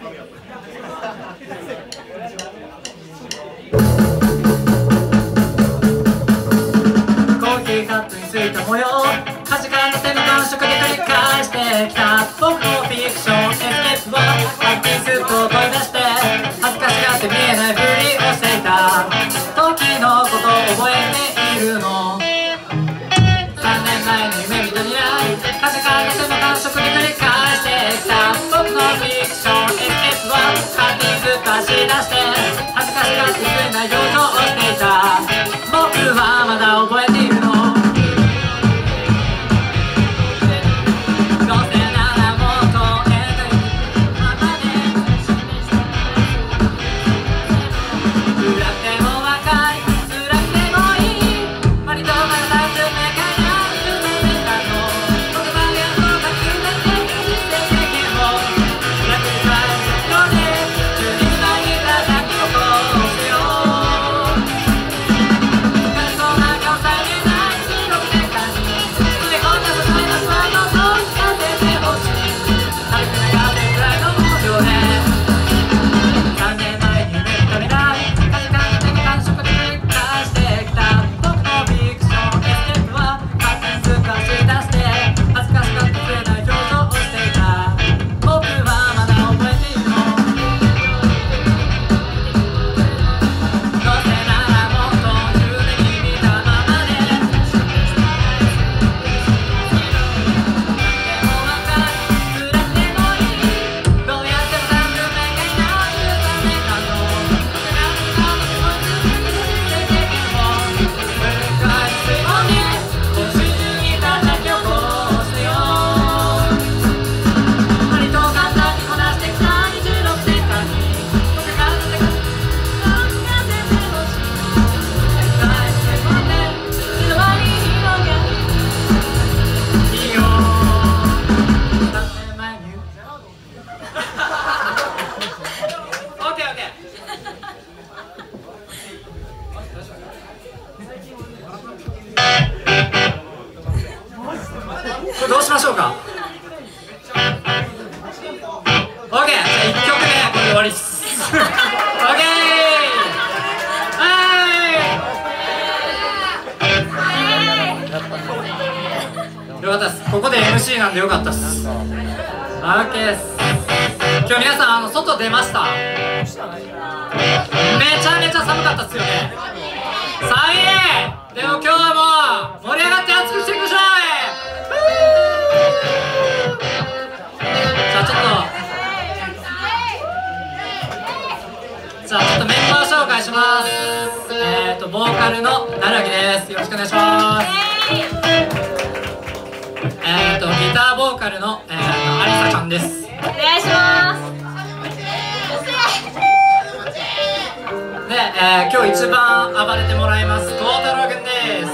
コーヒーカップについた模様端から手の感触で繰り返してきた。僕のフィクション。エスケープをハッピースッと声出して。恥ずかしがって見えないふり。して恥ずかしがってくれない表情をしていた。僕はまだ覚えよかったっす。ここで MC なんでよかったっす。オッケーっす。今日皆さんあの外出ました。めちゃめちゃ寒かったっすよね。寒いでも今日はもう盛り上がって熱くしていきましょうじゃあちょっと。じゃあちょっとメンバー紹介します。えっ、ー、とボーカルのなるあきです。よろしくお願いします。えっ、ー、とギターボーカルの、えー、とありさちゃんです。お願いします。で、えー、今日一番暴れてもらいます孝太郎くんです。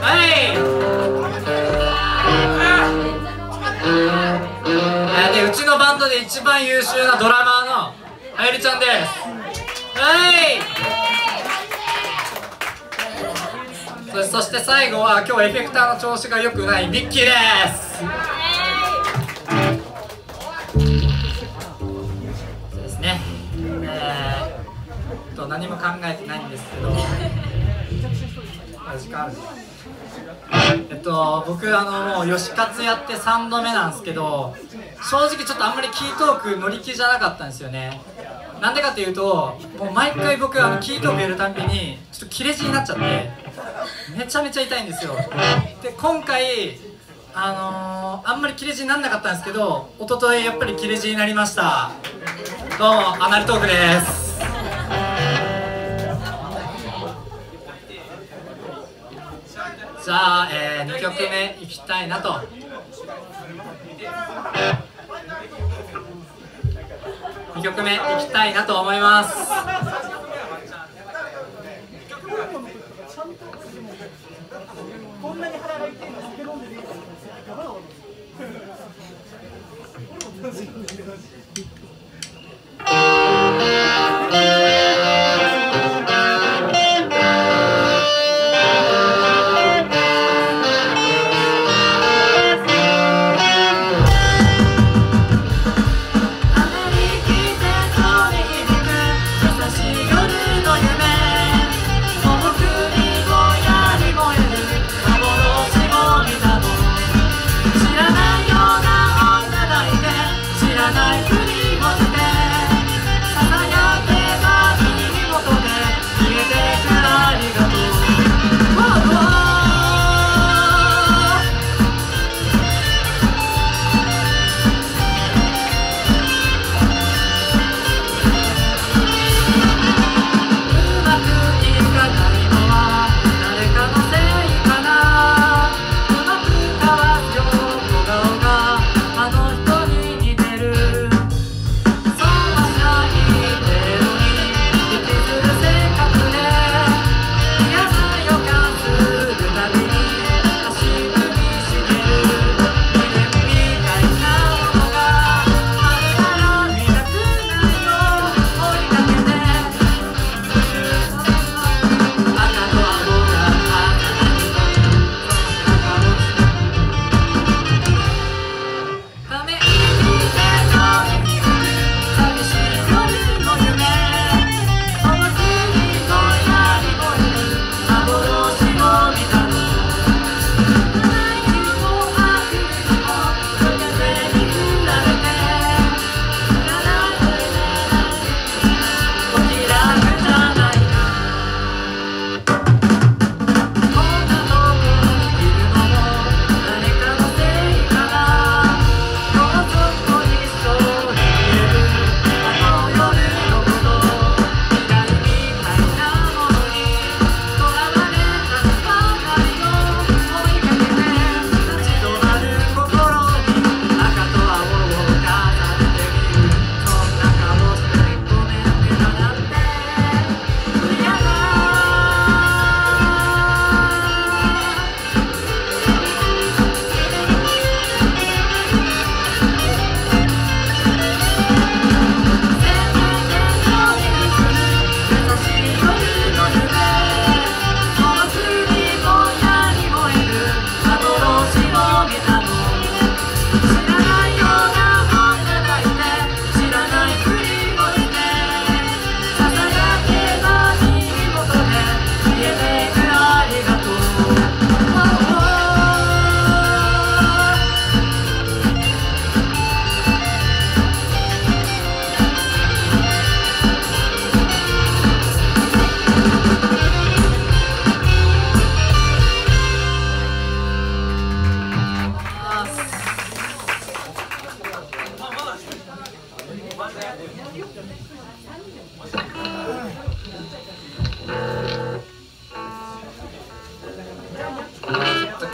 はい。えーでうちのバンドで一番優秀なドラマーのあゆりちゃんです。はいそして最後は今日エフェクターの調子が良くないミッキーです。そうですね。えー、と何も考えてないんですけど時間あるえっと僕あのもう吉勝やって3度目なんですけど正直ちょっとあんまりキートーク乗り気じゃなかったんですよね。なんでかっていうともう毎回僕あのキートークやるたんびにちょっと切れ字になっちゃってめちゃめちゃ痛いんですよ。で今回あのー、あんまり切れ字にならなかったんですけど一昨日やっぱり切れ字になりました。どうもアナルトークです。じゃあ、えー、2曲目いきたいなと。曲目いきたいなと思います。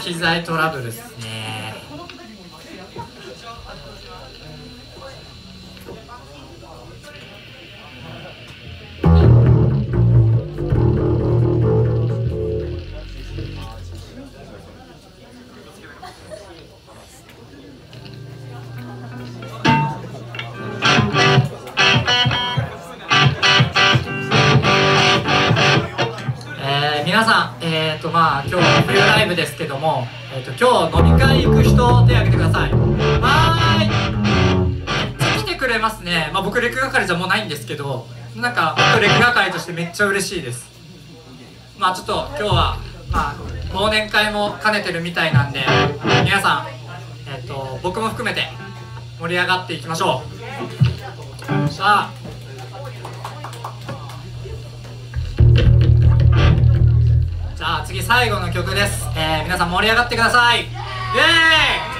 機材トラブルですね。え皆さん、ーとまあ、今日は冬ライブですけども、えー、と今日飲み会行く人手挙げてください。はーい。めっちゃ来てくれますね、まあ、僕レク係じゃもうないんですけどなんか僕レク係としてめっちゃ嬉しいです。まあちょっと今日は、まあ、忘年会も兼ねてるみたいなんで皆さん、えー、と僕も含めて盛り上がっていきましょう。さあ。あ次最後の曲です、えー皆さん盛り上がってください。イエーイ！